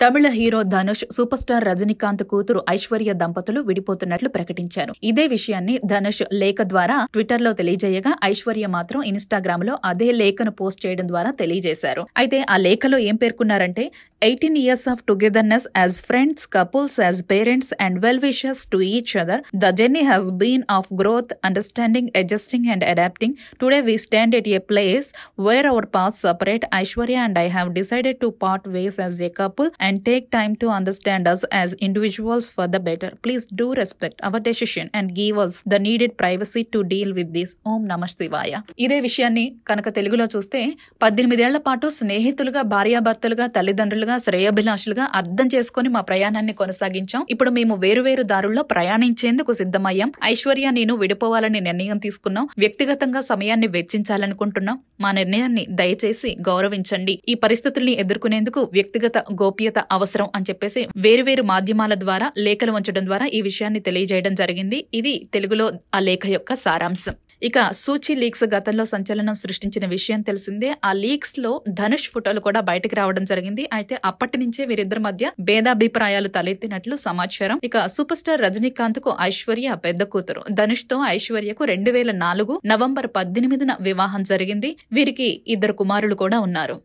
Tamil hero Dhanush super star Rajinikanth కూతురు ఐశ్వర్య దంపతులు విడిపోతున్నట్లు ప్రకటించారు. ఇదే విషయాన్ని ధనుష్ లేఖ ద్వారా ట్విట్టర్లో తెలియజేయగా ఐశ్వర్య మాత్రం ఇన్స్టాగ్రామ్లో అదే లేఖను పోస్ట్ చేయడం ద్వారా తెలియజేశారు. అయితే ఆ లేఖలో ఏం పేర్కొన్నారంటే eighteen years of togetherness as friends couples as parents and well wishers to each other. The journey has been of growth understanding adjusting and adapting. Today we stand at a place where our path separate. Aishwarya and I have decided to part ways as a couple and take time to understand us as individuals for the better. Please do respect our decision and give us the needed privacy to deal with this. ఓం నమ శివాయ ఇదే విషయాన్ని కనుక తెలుగులో చూస్తే పద్దెనిమిదేళ్ళ పాటు స్నేహితులుగా భార్యాభర్తలుగా తల్లిదండ్రులుగా శ్రేయభిలాషులుగా అర్థం చేసుకుని మా ప్రయాణాన్ని కొనసాగించాం. ఇప్పుడు మేము వేరువేరు దారుల్లో ప్రయాణించేందుకు సిద్ధమయ్యాం. ఐశ్వర్య నేను విడిపోవాలని నిర్ణయం తీసుకున్నాం. వ్యక్తిగతంగా సమయాన్ని వెచ్చించాలనుకుంటున్నాం. మా నిర్ణయాన్ని దయచేసి గౌరవించండి. ఈ పరిస్థితుల్ని ఎదుర్కొనేందుకు వ్యక్తిగత గోప్యత అవసరం అని చెప్పేసి వేరువేరు మాధ్యమాల ద్వారా లేఖలు ఉంచడం ద్వారా ఈ విషయాన్ని తెలియజేయడం జరిగింది. ఇది తెలుగులో ఆ లేఖ యొక్క సారాంశం. ఇక సూచి లీక్స్ గతంలో సంచలనం సృష్టించిన విషయం తెలిసిందే. ఆ లీక్స్లో ధనుష్ ఫోటోలు కూడా బయటకు రావడం జరిగింది. అయితే అప్పటి నుంచే వీరిద్దరి మధ్య భేదాభిప్రాయాలు తలెత్తినట్లు సమాచారం. ఇక సూపర్ స్టార్ రజనీకాంత్కు ఐశ్వర్య పెద్ద కూతురు. ధనుష్తో ఐశ్వర్యకు రెండు వేల నాలుగు నవంబర్ పద్దెనిమిదిన వివాహం జరిగింది. వీరికి ఇద్దరు కుమారులు కూడా ఉన్నారు.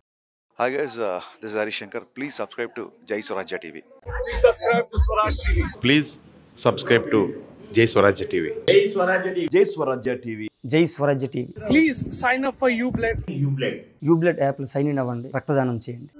హై గైస్ టు జై స్వరాజ్య టీవీ ప్లీజ్ జై స్వరాజ్య టీవీ జై స్వరాజ్య టీవీ జై Swarajya TV please sign up for you sign in అవ్వండి. రక్తదానం చేయండి.